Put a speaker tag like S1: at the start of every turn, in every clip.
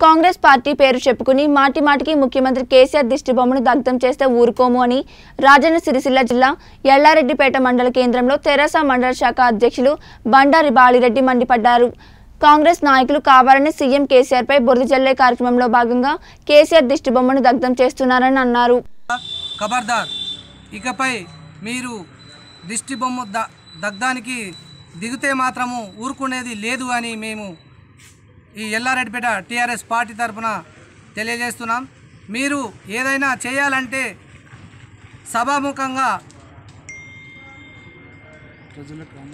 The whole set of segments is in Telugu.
S1: కాంగ్రెస్ పార్టీ పేరు చెప్పుకుని మాటి మాటికి ముఖ్యమంత్రి కేసీఆర్ దిష్టిబొమ్మను దగ్ధం చేస్తే ఊరుకోము అని రాజన్న సిరిసిల్ల జిల్లా ఎల్లారెడ్డిపేట మండల కేంద్రంలో తెరాస మండల శాఖ అధ్యక్షులు బండారి బాలిరెడ్డి మండిపడ్డారు. కాంగ్రెస్ నాయకులు కావాలని సీఎం కేసీఆర్పై బురద జల్లే కార్యక్రమంలో భాగంగా కేసీఆర్ దిష్టిబొమ్మను దగ్ధం చేస్తున్నారని అన్నారు.
S2: ఖబర్దార్ ఇకపై మీరు దిష్టిబొమ్మ దగ్ధానికి దిగితే మాత్రము ఊరుకునేది లేదు అని మేము ఈ ఎల్లారెడ్డిపేట టీఆర్ఎస్ పార్టీ తరఫున తెలియజేస్తున్నాం. మీరు ఏదైనా చేయాలంటే సభాముఖంగా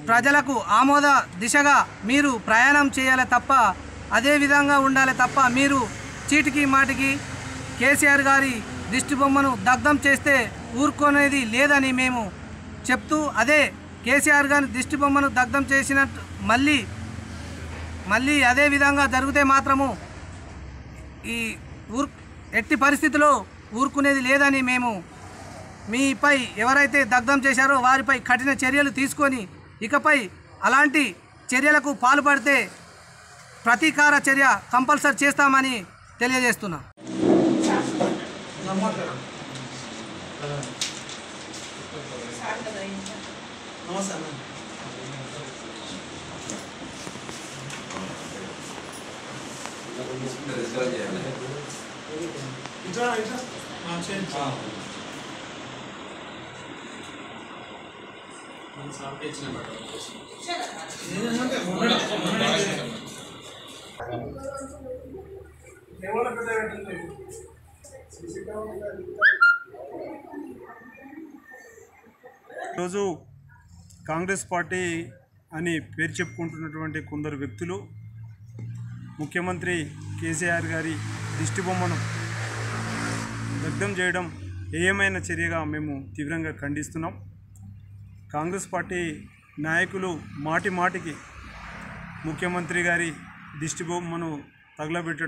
S2: ప్రజలకు ఆమోద దిశగా మీరు ప్రయాణం చేయాలి తప్ప అదే విధంగా ఉండాలి తప్ప మీరు చీటికి మాటికి కేసీఆర్ గారి దిష్టి బొమ్మను దగ్ధం చేస్తే ఊరుకునేది లేదని మేము చెప్తూ అదే కేసీఆర్ గారి దిష్టి బొమ్మను దగ్ధం చేసినట్టు మళ్ళీ మళ్ళీ అదే విధంగా జరిగితే మాత్రము ఈ ఊర్ ఎట్టి పరిస్థితిలో ఊరుకునేది లేదని మేము మీపై ఎవరైతే దగ్ధం చేశారో వారిపై కఠిన చర్యలు తీసుకొని ఇకపై అలాంటి చర్యలకు పాల్పడితే ప్రతీకార చర్య కంపల్సరీ చేస్తామని తెలియజేస్తున్నాం.
S3: ఈరోజు కాంగ్రెస్ పార్టీ అని పేరు చెప్పుకుంటున్నటువంటి కొందరు వ్యక్తులు ముఖ్యమంత్రి కేసీఆర్ గారి దిష్టిబొమ్మను దగ్ధం చేయడం ఏమైన చర్యగా మేము తీవ్రంగా ఖండిస్తున్నాం. కాంగ్రెస్ పార్టీ నాయకులు మాటి మాటికి ముఖ్యమంత్రి గారి దిష్టిబొమ్మను తగలబెట్టడం